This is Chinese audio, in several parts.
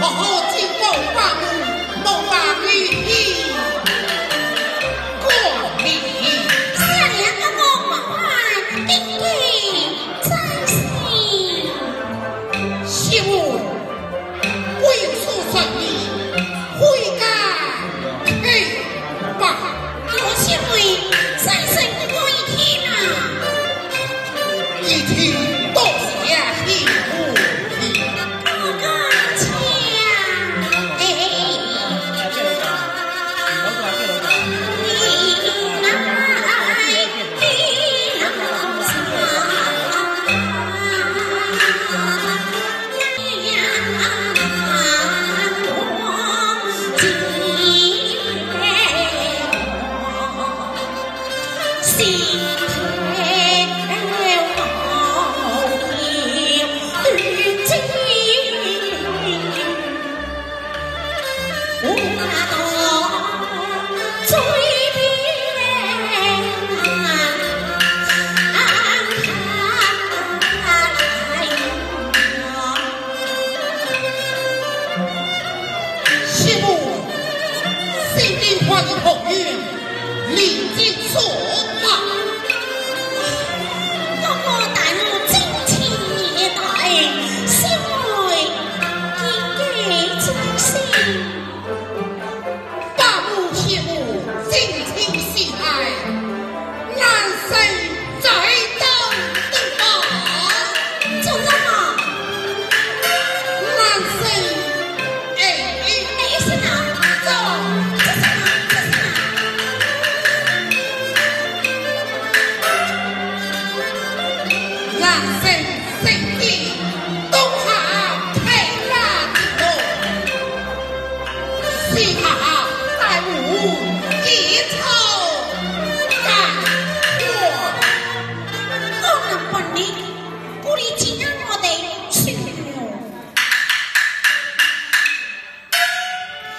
皇后今朝发怒闹大雷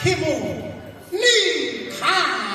题目，你看。